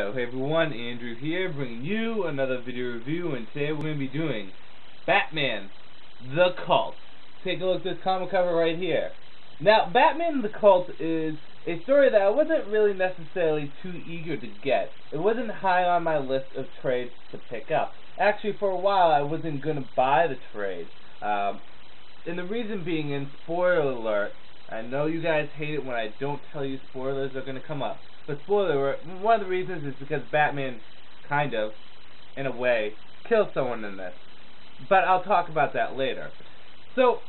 Hey everyone, Andrew here, bringing you another video review, and today we're going to be doing Batman, The Cult. Take a look at this comic cover right here. Now, Batman, The Cult is a story that I wasn't really necessarily too eager to get. It wasn't high on my list of trades to pick up. Actually, for a while, I wasn't going to buy the trade. Um, and the reason being, in spoiler alert, I know you guys hate it when I don't tell you spoilers are going to come up. But spoiler, one of the reasons is because Batman, kind of, in a way, kills someone in this. But I'll talk about that later. So,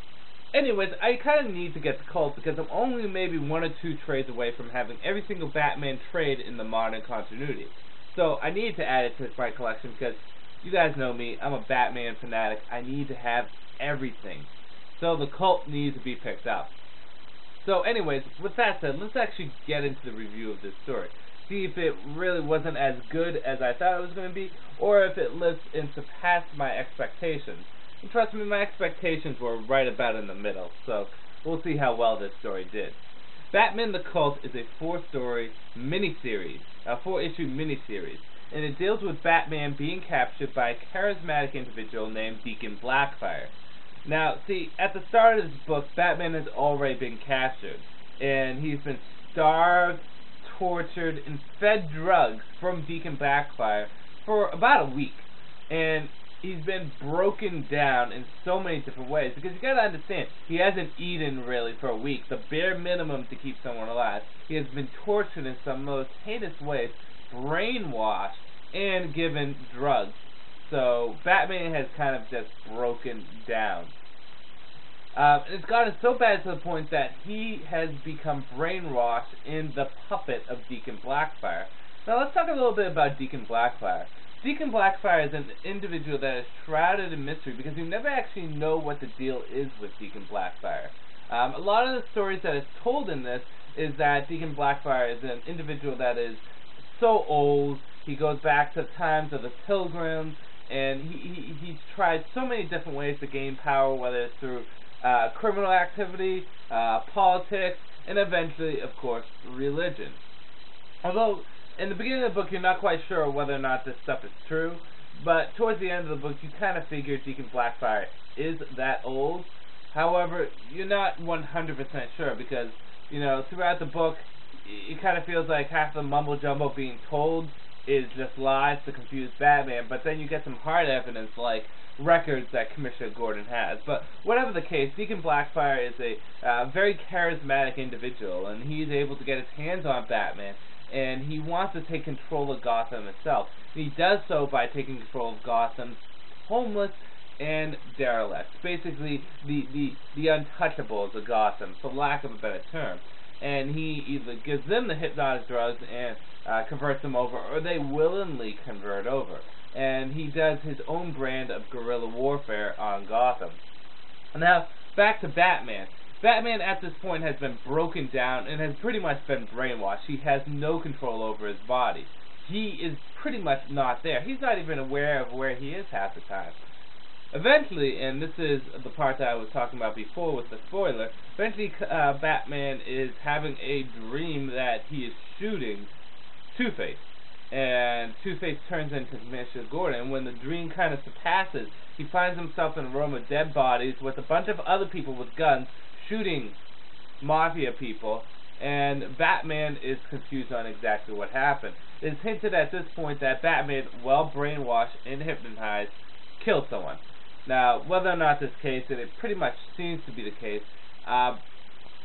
anyways, I kind of need to get the cult because I'm only maybe one or two trades away from having every single Batman trade in the modern continuity. So I need to add it to my collection because you guys know me, I'm a Batman fanatic. I need to have everything. So the cult needs to be picked up. So anyways, with that said, let's actually get into the review of this story. See if it really wasn't as good as I thought it was going to be, or if it lived and surpassed my expectations. And trust me, my expectations were right about in the middle, so we'll see how well this story did. Batman the Cult is a four-story miniseries, a four-issue miniseries, and it deals with Batman being captured by a charismatic individual named Deacon Blackfire. Now, see, at the start of this book, Batman has already been captured, and he's been starved, tortured, and fed drugs from Deacon Blackfire for about a week. And he's been broken down in so many different ways, because you gotta understand, he hasn't eaten really for a week, the bare minimum to keep someone alive. He has been tortured in some most heinous ways, brainwashed, and given drugs. So Batman has kind of just broken down. Um, it's gotten so bad to the point that he has become brainwashed in the puppet of Deacon Blackfire. Now let's talk a little bit about Deacon Blackfire. Deacon Blackfire is an individual that is shrouded in mystery because you never actually know what the deal is with Deacon Blackfire. Um, a lot of the stories that is told in this is that Deacon Blackfire is an individual that is so old, he goes back to the times of the Pilgrims, and he, he he's tried so many different ways to gain power, whether it's through uh, criminal activity, uh, politics, and eventually, of course, religion. Although, in the beginning of the book, you're not quite sure whether or not this stuff is true, but towards the end of the book, you kind of figure Deacon Blackfire is that old. However, you're not 100% sure because, you know, throughout the book, it kind of feels like half the mumble jumbo being told is just lies to confuse Batman, but then you get some hard evidence like records that Commissioner Gordon has. But whatever the case, Deacon Blackfire is a uh, very charismatic individual, and he's able to get his hands on Batman, and he wants to take control of Gotham itself. He does so by taking control of Gotham's homeless and derelicts, basically the, the, the untouchables of Gotham, for lack of a better term. And he either gives them the hypnotic drugs and uh, converts them over, or they willingly convert over. And he does his own brand of guerrilla warfare on Gotham. Now, back to Batman. Batman at this point has been broken down and has pretty much been brainwashed. He has no control over his body. He is pretty much not there. He's not even aware of where he is half the time. Eventually, and this is the part that I was talking about before with the spoiler, eventually uh, Batman is having a dream that he is shooting Two-Face. And Two-Face turns into Commissioner Gordon. And when the dream kind of surpasses, he finds himself in a room of dead bodies with a bunch of other people with guns shooting mafia people. And Batman is confused on exactly what happened. It's hinted at this point that Batman, well brainwashed and hypnotized, killed someone. Now, whether or not this case, and it pretty much seems to be the case, uh,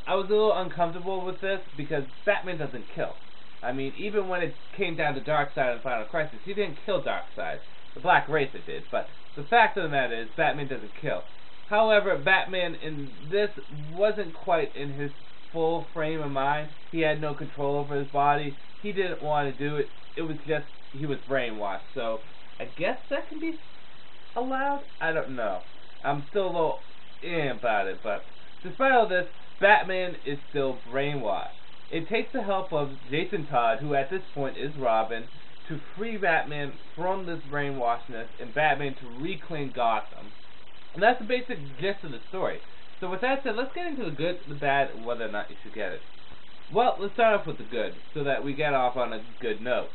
I was a little uncomfortable with this because Batman doesn't kill. I mean, even when it came down to Darkseid in Final Crisis, he didn't kill Darkseid. The Black Racer did, but the fact of the matter is, Batman doesn't kill. However, Batman in this wasn't quite in his full frame of mind. He had no control over his body. He didn't want to do it. It was just, he was brainwashed. So, I guess that can be allowed? I don't know. I'm still a little eh about it, but despite all this, Batman is still brainwashed. It takes the help of Jason Todd, who at this point is Robin, to free Batman from this brainwashedness and Batman to reclaim Gotham. And that's the basic gist of the story. So with that said, let's get into the good, the bad, and whether or not you should get it. Well, let's start off with the good, so that we get off on a good note.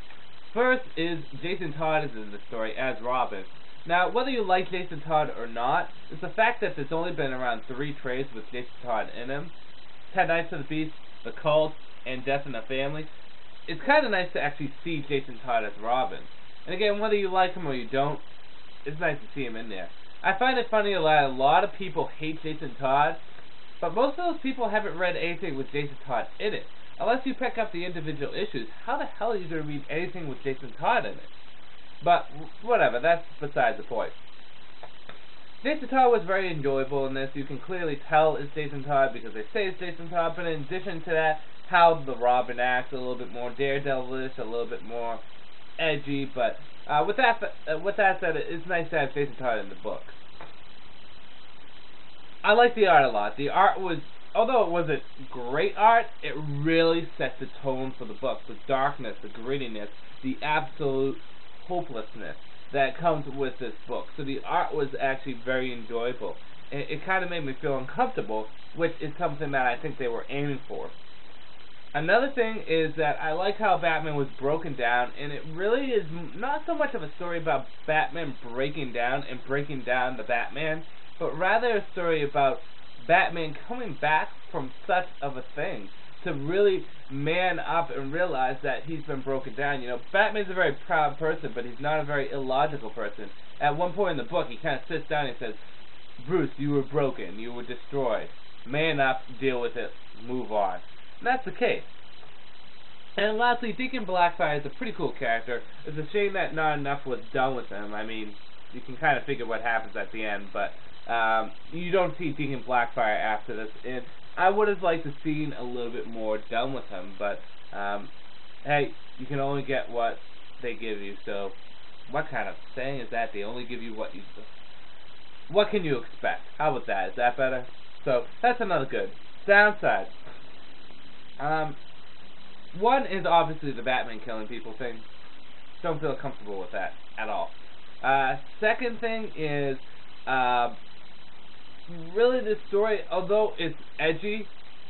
First is Jason Todd is in the story as Robin. Now, whether you like Jason Todd or not, it's the fact that there's only been around three trades with Jason Todd in them. Ten Nights of the Beast, The Cult, and Death in the Family. It's kind of nice to actually see Jason Todd as Robin. And again, whether you like him or you don't, it's nice to see him in there. I find it funny that a lot of people hate Jason Todd, but most of those people haven't read anything with Jason Todd in it. Unless you pick up the individual issues, how the hell are you going to read anything with Jason Todd in it? But, whatever, that's besides the point. Jason Todd was very enjoyable in this. You can clearly tell it's Jason Todd because they say it's Jason Todd, but in addition to that, how the Robin acts a little bit more daredevilish, a little bit more edgy, but uh, with that uh, with that said, it's nice to have Jason Todd in the book. I like the art a lot. The art was, although it wasn't great art, it really set the tone for the book. The darkness, the grittiness, the absolute hopelessness that comes with this book. So the art was actually very enjoyable. It, it kind of made me feel uncomfortable, which is something that I think they were aiming for. Another thing is that I like how Batman was broken down, and it really is not so much of a story about Batman breaking down and breaking down the Batman, but rather a story about Batman coming back from such of a thing to really man up and realize that he's been broken down. You know, Batman's a very proud person, but he's not a very illogical person. At one point in the book, he kind of sits down and says, Bruce, you were broken. You were destroyed. Man up, deal with it, move on. And that's the case. And lastly, Deacon Blackfire is a pretty cool character. It's a shame that not enough was done with him. I mean, you can kind of figure what happens at the end, but um, you don't see Deacon Blackfire after this. And I would have liked to seen a little bit more done with him, but um, hey, you can only get what they give you. So, what kind of saying is that? They only give you what you. What can you expect? How about that? Is that better? So that's another good downside. Um, one is obviously the Batman killing people thing. Don't feel comfortable with that at all. Uh, second thing is, uh, really this story, although it's edgy,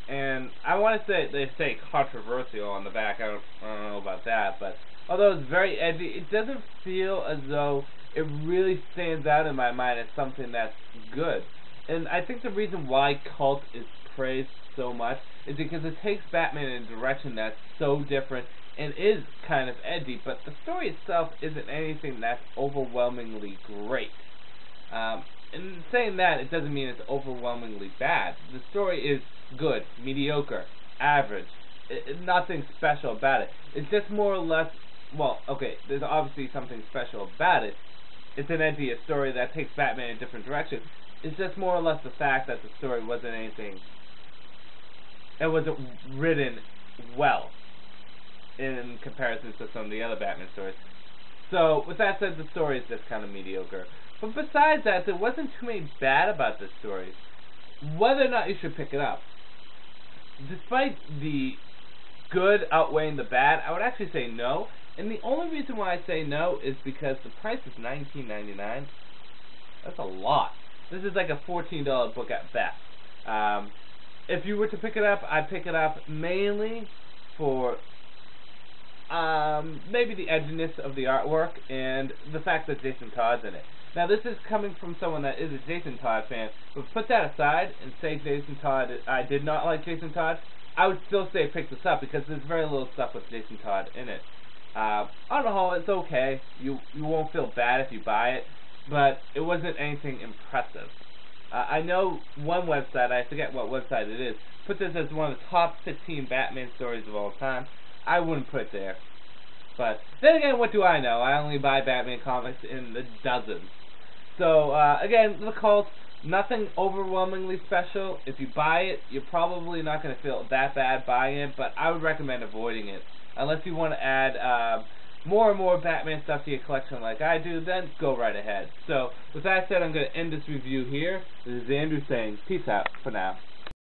and I want to say they say controversial on the back. I don't, I don't know about that, but although it's very edgy, it doesn't feel as though it really stands out in my mind as something that's good. And I think the reason why Cult is praised so much is because it takes Batman in a direction that's so different and is kind of edgy, but the story itself isn't anything that's overwhelmingly great. Um, and saying that, it doesn't mean it's overwhelmingly bad. The story is good, mediocre, average. It, it, nothing special about it. It's just more or less, well, okay, there's obviously something special about it. It's an edgy story that takes Batman in a different direction. It's just more or less the fact that the story wasn't anything. It wasn't written well in comparison to some of the other Batman stories. So, with that said, the story is just kind of mediocre. But besides that, there wasn't too many bad about this story. Whether or not you should pick it up. Despite the good outweighing the bad, I would actually say no. And the only reason why I say no is because the price is $19.99. That's a lot. This is like a $14 book at best. Um, if you were to pick it up, I'd pick it up mainly for um, maybe the edginess of the artwork and the fact that Jason Todd's in it. Now, this is coming from someone that is a Jason Todd fan, but put that aside and say Jason Todd, I did not like Jason Todd, I would still say pick this up because there's very little stuff with Jason Todd in it. Uh, on the whole, it's okay. You you won't feel bad if you buy it, but it wasn't anything impressive. Uh, I know one website, I forget what website it is, put this as one of the top 15 Batman stories of all time. I wouldn't put it there. But then again, what do I know? I only buy Batman comics in the dozens. So, uh, again, the cult, nothing overwhelmingly special. If you buy it, you're probably not going to feel that bad buying it, but I would recommend avoiding it. Unless you want to add uh, more and more Batman stuff to your collection like I do, then go right ahead. So, with that said, I'm going to end this review here. This is Andrew saying peace out for now.